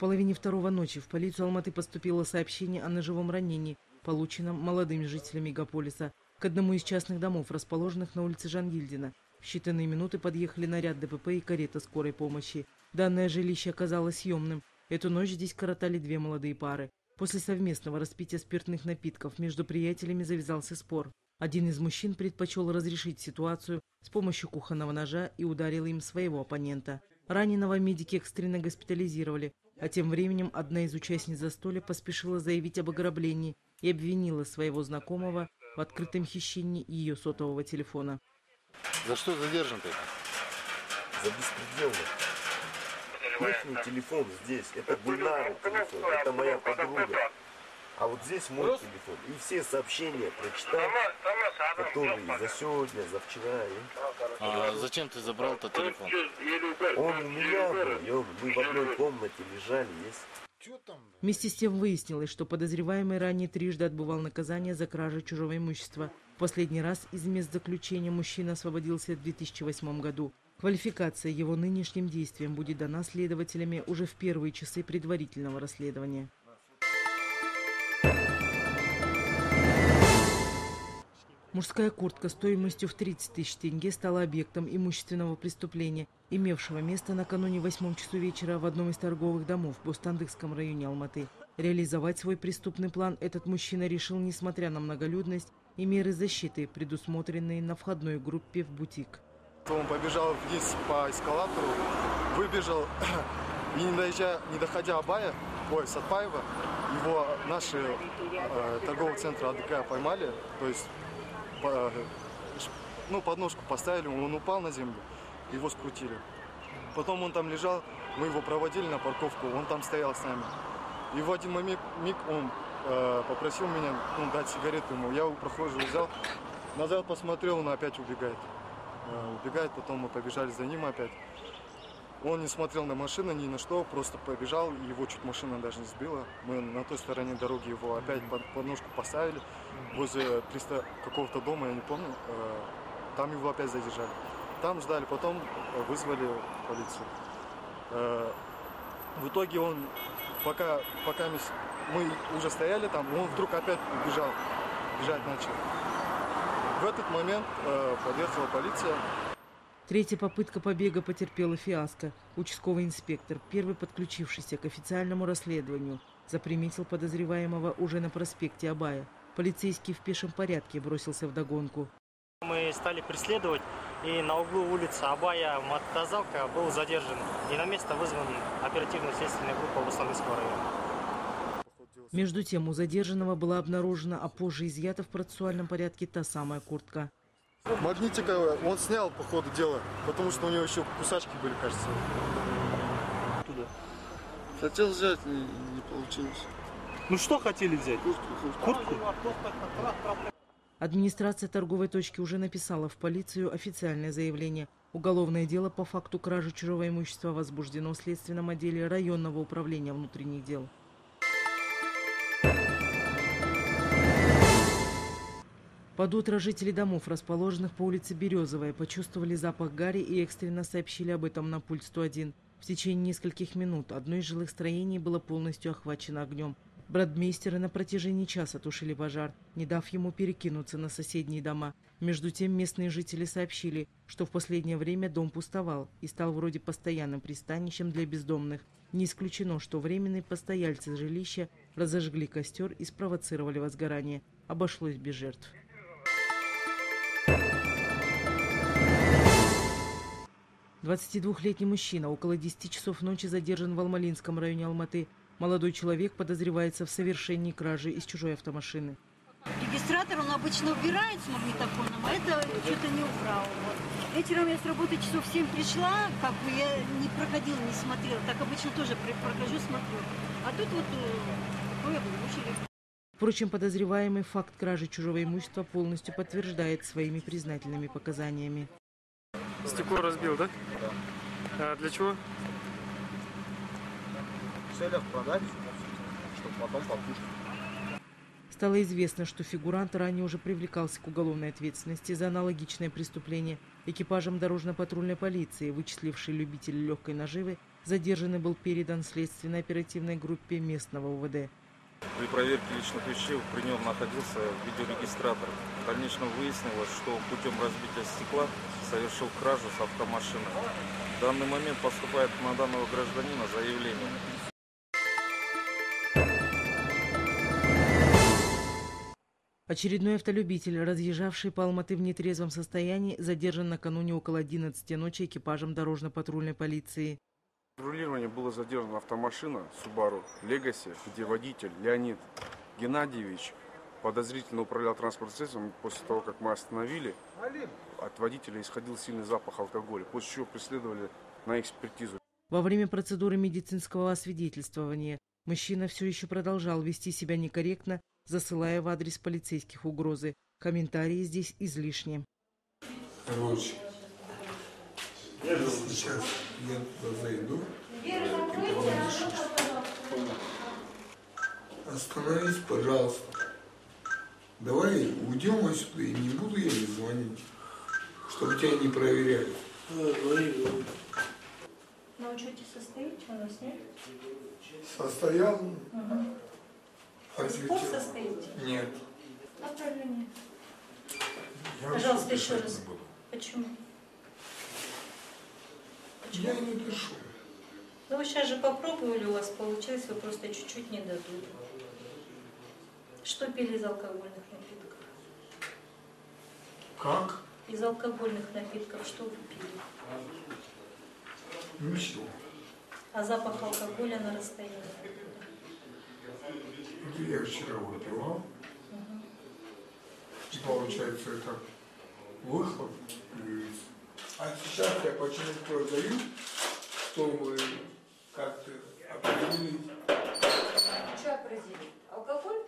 половине второго ночи в полицию Алматы поступило сообщение о ножевом ранении, полученном молодыми жителями мегаполиса, к одному из частных домов, расположенных на улице Жангильдина. В считанные минуты подъехали наряд ДПП и карета скорой помощи. Данное жилище оказалось съемным. Эту ночь здесь коротали две молодые пары. После совместного распития спиртных напитков между приятелями завязался спор. Один из мужчин предпочел разрешить ситуацию с помощью кухонного ножа и ударил им своего оппонента. Раненого медики экстренно госпитализировали, а тем временем одна из участниц застолья поспешила заявить об ограблении и обвинила своего знакомого в открытом хищении ее сотового телефона. За что задержан ты? За беспредел. Их телефон здесь, это Гульнара телефон, это моя подруга. А вот здесь мой телефон. И все сообщения прочитал, которые за сегодня, за вчера. И... А зачем ты забрал этот телефон? Он у меня был, мы в одной комнате лежали, есть. Вместе с тем выяснилось, что подозреваемый ранее трижды отбывал наказание за кражу чужого имущества. Последний раз из мест заключения мужчина освободился в 2008 году. Квалификация его нынешним действиям будет дана следователями уже в первые часы предварительного расследования. Мужская куртка стоимостью в 30 тысяч тенге стала объектом имущественного преступления, имевшего место накануне 8 часу вечера в одном из торговых домов в Бустандыкском районе Алматы. Реализовать свой преступный план этот мужчина решил, несмотря на многолюдность и меры защиты, предусмотренные на входной группе в бутик. Он побежал вниз по эскалатору, выбежал и не, доезжая, не доходя Абая, ой, Сатпаева, его наши э, торгового центра АДК поймали, то есть по, ну, подножку поставили, он упал на землю, его скрутили. Потом он там лежал, мы его проводили на парковку, он там стоял с нами. И в один момент миг он э, попросил меня ну, дать сигарету ему. Я у прохожего взял, назад посмотрел, он опять убегает. Э, убегает, потом мы побежали за ним опять. Он не смотрел на машину, ни на что, просто побежал, его чуть машина даже не сбила. Мы на той стороне дороги его опять под подножку поставили, возле 300 какого-то дома, я не помню, э, там его опять задержали. Там ждали, потом вызвали полицию. Э, в итоге он, пока, пока мы уже стояли там, он вдруг опять убежал, бежать начал. В этот момент э, подъехала полиция, Третья попытка побега потерпела фиаско. Участковый инспектор, первый подключившийся к официальному расследованию, заприметил подозреваемого уже на проспекте Абая. Полицейский в пешем порядке бросился в догонку. Мы стали преследовать, и на углу улицы Абая мотозалка был задержан. И на место вызван оперативно-следственная группа Бусанского района. Между тем, у задержанного была обнаружена, а позже изъята в процессуальном порядке та самая куртка. Магнитика он снял по ходу дела, потому что у него еще кусачки были, кажется. Туда. Хотел взять, не, не получилось. Ну что хотели взять? Куртку? Администрация торговой точки уже написала в полицию официальное заявление. Уголовное дело по факту кражи чужого имущества возбуждено в следственном отделе районного управления внутренних дел. Под утро жители домов, расположенных по улице Березовая, почувствовали запах гари и экстренно сообщили об этом на пульт 101. В течение нескольких минут одно из жилых строений было полностью охвачено огнем. Бродмейстеры на протяжении часа тушили пожар, не дав ему перекинуться на соседние дома. Между тем местные жители сообщили, что в последнее время дом пустовал и стал вроде постоянным пристанищем для бездомных. Не исключено, что временные постояльцы жилища разожгли костер и спровоцировали возгорание. Обошлось без жертв. 22-летний мужчина около 10 часов ночи задержан в Алмалинском районе Алматы. Молодой человек подозревается в совершении кражи из чужой автомашины. Регистратор он обычно убирает с магнитофоном, а это что-то не убрал. Вот. Вечером я с работы часов в 7 пришла, как бы я не проходила, не смотрела. Так обычно тоже прохожу, смотрю. А тут вот э, такое обнаружили. Впрочем, подозреваемый факт кражи чужого имущества полностью подтверждает своими признательными показаниями. Стекло разбил, да? А для чего? В целях продать, чтобы потом покушать. Стало известно, что фигурант ранее уже привлекался к уголовной ответственности за аналогичное преступление. Экипажем дорожно-патрульной полиции, вычислившей любителей легкой наживы, Задержанный был передан следственной оперативной группе местного УВД. При проверке личных вещей при нем находился видеорегистратор. В дальнейшем выяснилось, что путем разбития стекла совершил кражу с автомашины. В данный момент поступает на данного гражданина заявление. Очередной автолюбитель, разъезжавший по Алматы в нетрезвом состоянии, задержан накануне около 11 ночи экипажем дорожно-патрульной полиции. В рулировании была задержана автомашина Subaru Legacy, где водитель Леонид Геннадьевич подозрительно управлял транспортным средством. После того, как мы остановили, от водителя исходил сильный запах алкоголя, после чего преследовали на экспертизу. Во время процедуры медицинского освидетельствования мужчина все еще продолжал вести себя некорректно, засылая в адрес полицейских угрозы. Комментарии здесь излишни. Короче, сейчас я туда зайду. Остановись, пожалуйста. Давай уйдем отсюда и не буду я ей звонить, чтобы тебя не проверяли. На учете состоите у нас, нет? Состоял? Угу. Сих пор состоите? Нет. А правильно нет. Я Пожалуйста, еще раз. буду. Почему? Я не пишу. Ну вы сейчас же попробовали, у вас получилось, вы просто чуть-чуть не дадут. Что пили из алкогольных напитков? Как? Из алкогольных напитков что вы пили? Ничего. А запах алкоголя на расстоянии? Я вчера выпивал. И получается это выхлоп. А сейчас я почему продаю, чтобы как-то определить. Что определить? Алкоголь?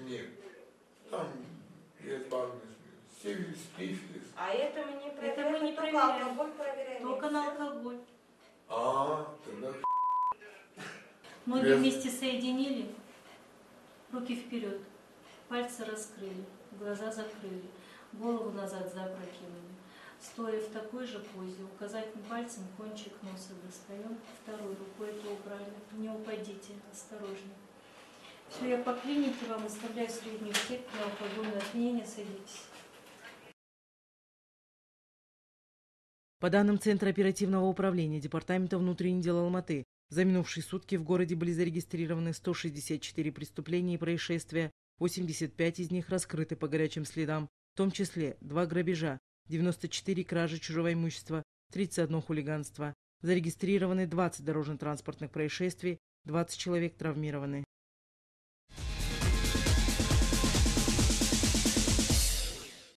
Нет. Там есть банный сифилис, пифилис. А это мы не проверяем, Это мы не только проверяем. алкоголь проверяем. Только на алкоголь. А, тогда Ноги Без- вместе соединили, руки вперед, пальцы раскрыли, глаза закрыли, голову назад запрокинули. Стоя в такой же позе, указательным пальцем кончик носа достаем, второй рукой это убрали. Не упадите, осторожнее. Все, я по клинике вам оставляю среднюю степень алкогольного опьянения, садитесь. По данным Центра оперативного управления Департамента внутренних дел Алматы, за минувшие сутки в городе были зарегистрированы 164 преступления и происшествия, 85 из них раскрыты по горячим следам, в том числе 2 грабежа, 94 кражи чужого имущества, 31 хулиганство. Зарегистрированы 20 дорожно-транспортных происшествий, 20 человек травмированы.